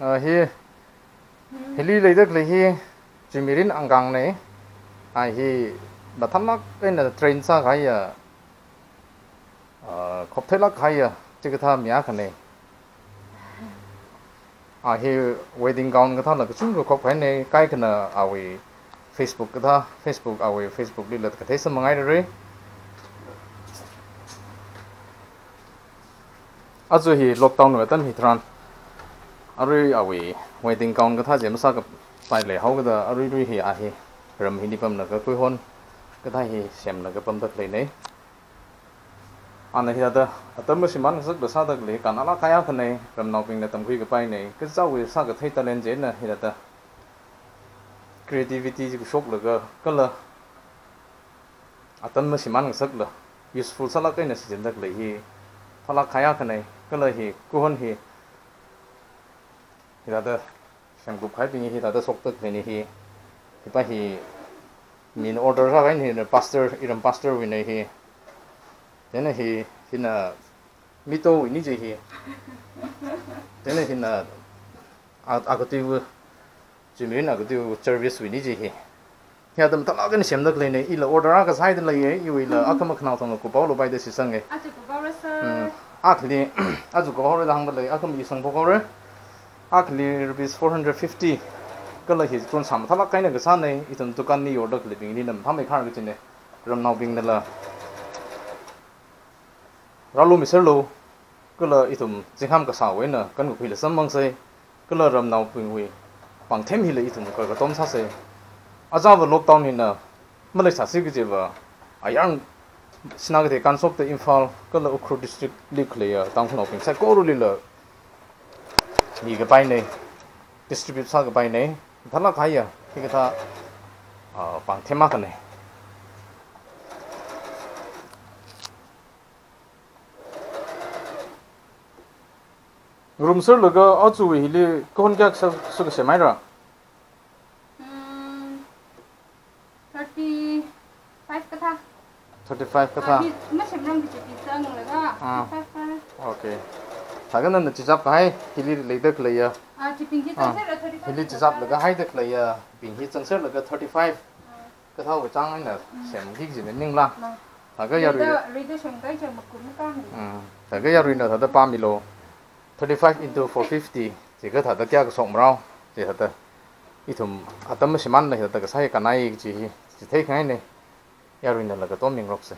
ờ hi. Hi li lấy được lấy hi. Chỉ mirin ăn gang này. À hi. Bà thắm mắc cái là train sa cái à. Ờ khop thế lắc à. cái à. Chỉ cái tham nhá cái này. À hi. Wedding gown cái thằng là cái chung cái khop cái này. Cái cái là à we Facebook cái thằng Facebook à we Facebook đi lượt cái thế sao mà ngay rồi. À, Azu hi, lockdown wa tan hi ari awi wai ting kong ka tha jem sa ka tai le hau ka da ari ri hi, a, hi. Ram hi ni pam na ka koi hon ka tha hi sem na ka pam tak le nei ana hi da atam si man sak da sa tak le kan ala kaya ka nei ram nau ping na tam khui ka pai nei ka zau we sa ka thai ta len je na hi da creativity ji shok la ka ka la atam si man sak useful. Sa la kai na si jen tak le hi? Phala khaya ka nei ka la hi ku hon hi. 히라다 삼국할 비니 히라다 속득 비니 히 히빠 mình order ra cái gain hi pastor iram pastor thì hi then hi hina mito win ji hi then hina agativu jimin agativu service win thì hi ya dam ta lagan sem dak lene ila order ga sai den lai yu ila akama khnaw thong ko paulo bai de si sang ge a chu ko ba ra sa a à a chu ko ho ra hang ba lai akam yi sang bảo ko akli rupees 450 kala hi ton sam thala kaina ga san nei itum dukan ni order kle bing ni nam thame khar ga chine ram nau bing nala ralu miser lo kala itum jingham ka sa we na kan ko phile sam bang se kala ram nau bing we pang them hi le itum ka ga tom sa se aja azawa lockdown ni na malai sa si ga je ba ayang sinagde kansop te imphal. Kala ukhru district likleya tangkhno ping sa koru lila ni ga pai nei distribute sa ga pai nei thala khaya ki ka tha a pang thema ka nei room sir laga achu hi le kon kyak sa su ga semai ra 35 ka tha ma sem rang bi ti sang la ga à. Ok. thà thằng nó chỉ giáp cái thì đi lấy được lấy ờ. à thì đi à, chỉ giáp được cái hai được lấy à bình hít chân sét là cái 35 cái thao cái trang ấy là xem cái gì nên nhưng là thằng cái giờ rồi ừ, thằng cái giờ rồi là thằng ta ba mươi lô. 35 into 450 thì cái thằng ta kia cái sòng rau. Thì thằng ta ít thùng à tâm mà xem này thằng ta cái sai cái này chỉ chỉ thấy cái này giờ rồi là cái tôm miếng rốc sẽ